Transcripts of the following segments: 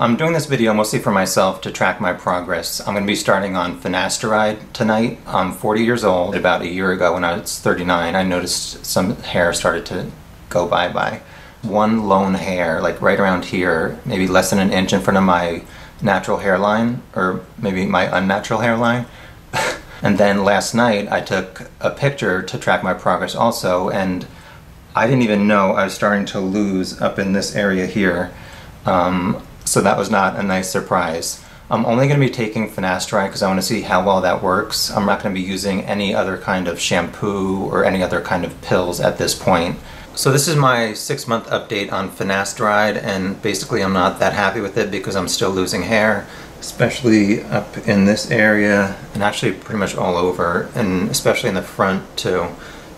I'm doing this video mostly for myself to track my progress. I'm going to be starting on finasteride tonight. I'm 40 years old. About a year ago when I was 39 I noticed some hair started to go bye-bye. One lone hair, like right around here, maybe less than an inch in front of my natural hairline, or maybe my unnatural hairline. and then last night I took a picture to track my progress also, and I didn't even know I was starting to lose up in this area here. Um, so that was not a nice surprise. I'm only going to be taking finasteride because I want to see how well that works. I'm not going to be using any other kind of shampoo or any other kind of pills at this point. So this is my six month update on finasteride and basically I'm not that happy with it because I'm still losing hair, especially up in this area and actually pretty much all over and especially in the front too.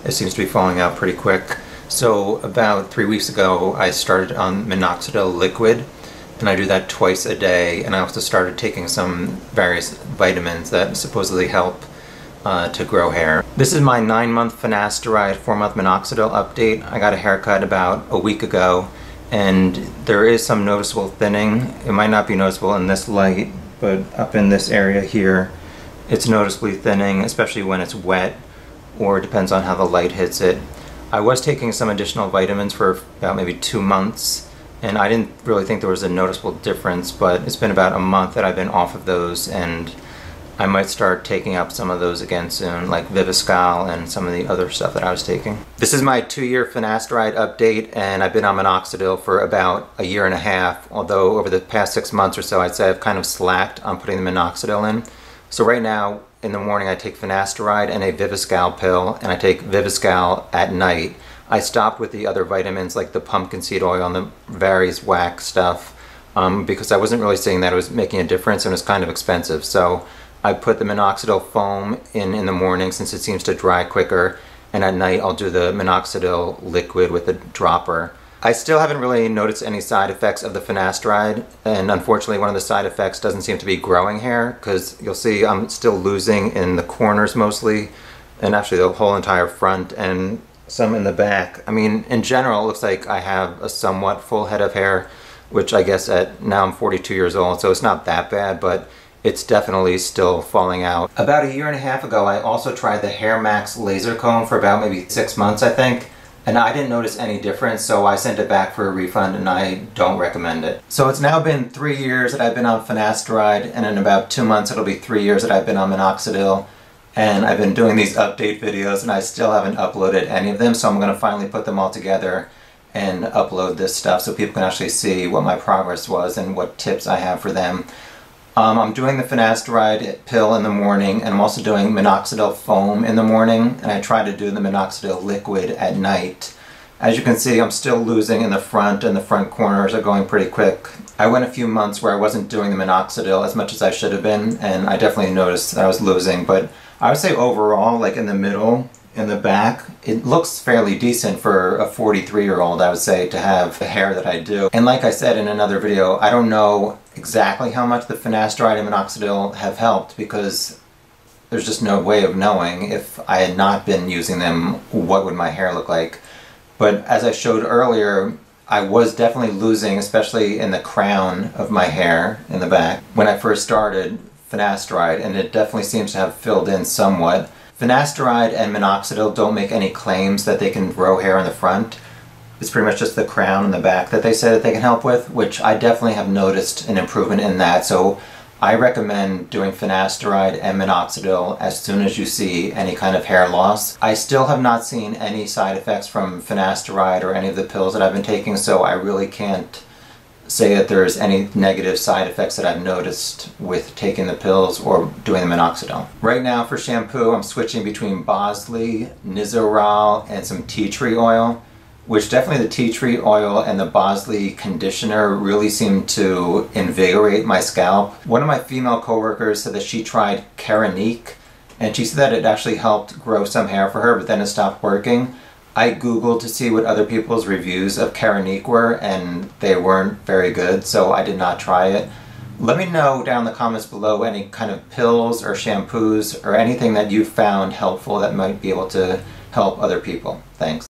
It seems to be falling out pretty quick. So about three weeks ago I started on minoxidil liquid and I do that twice a day. And I also started taking some various vitamins that supposedly help uh, to grow hair. This is my nine month finasteride, four month minoxidil update. I got a haircut about a week ago and there is some noticeable thinning. It might not be noticeable in this light, but up in this area here, it's noticeably thinning, especially when it's wet or it depends on how the light hits it. I was taking some additional vitamins for about maybe two months and I didn't really think there was a noticeable difference, but it's been about a month that I've been off of those, and I might start taking up some of those again soon, like Viviscal and some of the other stuff that I was taking. This is my two-year finasteride update, and I've been on minoxidil for about a year and a half, although over the past six months or so, I'd say I've kind of slacked on putting the minoxidil in. So right now, in the morning, I take finasteride and a Viviscal pill, and I take Viviscal at night. I stopped with the other vitamins like the pumpkin seed oil and the various wax stuff um, because I wasn't really seeing that it was making a difference and it was kind of expensive. So I put the minoxidil foam in in the morning since it seems to dry quicker and at night I'll do the minoxidil liquid with a dropper. I still haven't really noticed any side effects of the finasteride and unfortunately one of the side effects doesn't seem to be growing hair because you'll see I'm still losing in the corners mostly and actually the whole entire front and some in the back. I mean, in general, it looks like I have a somewhat full head of hair, which I guess at now I'm 42 years old, so it's not that bad, but it's definitely still falling out. About a year and a half ago, I also tried the HairMax laser comb for about maybe six months, I think. And I didn't notice any difference, so I sent it back for a refund and I don't recommend it. So it's now been three years that I've been on finasteride, and in about two months it'll be three years that I've been on minoxidil and I've been doing these update videos and I still haven't uploaded any of them so I'm going to finally put them all together and upload this stuff so people can actually see what my progress was and what tips I have for them. Um, I'm doing the finasteride pill in the morning and I'm also doing minoxidil foam in the morning and I try to do the minoxidil liquid at night. As you can see I'm still losing in the front and the front corners are going pretty quick. I went a few months where I wasn't doing the minoxidil as much as I should have been and I definitely noticed that I was losing but I would say overall, like in the middle, in the back, it looks fairly decent for a 43 year old, I would say, to have the hair that I do. And like I said in another video, I don't know exactly how much the finasteride and minoxidil have helped because there's just no way of knowing if I had not been using them, what would my hair look like. But as I showed earlier, I was definitely losing, especially in the crown of my hair in the back. When I first started, finasteride, and it definitely seems to have filled in somewhat. Finasteride and minoxidil don't make any claims that they can grow hair in the front. It's pretty much just the crown and the back that they say that they can help with, which I definitely have noticed an improvement in that. So I recommend doing finasteride and minoxidil as soon as you see any kind of hair loss. I still have not seen any side effects from finasteride or any of the pills that I've been taking, so I really can't say that there's any negative side effects that I've noticed with taking the pills or doing the minoxidil. Right now for shampoo, I'm switching between Bosley, Nizoral, and some tea tree oil, which definitely the tea tree oil and the Bosley conditioner really seem to invigorate my scalp. One of my female coworkers said that she tried Keranique, and she said that it actually helped grow some hair for her, but then it stopped working. I googled to see what other people's reviews of Keranique were and they weren't very good so I did not try it. Let me know down in the comments below any kind of pills or shampoos or anything that you found helpful that might be able to help other people. Thanks.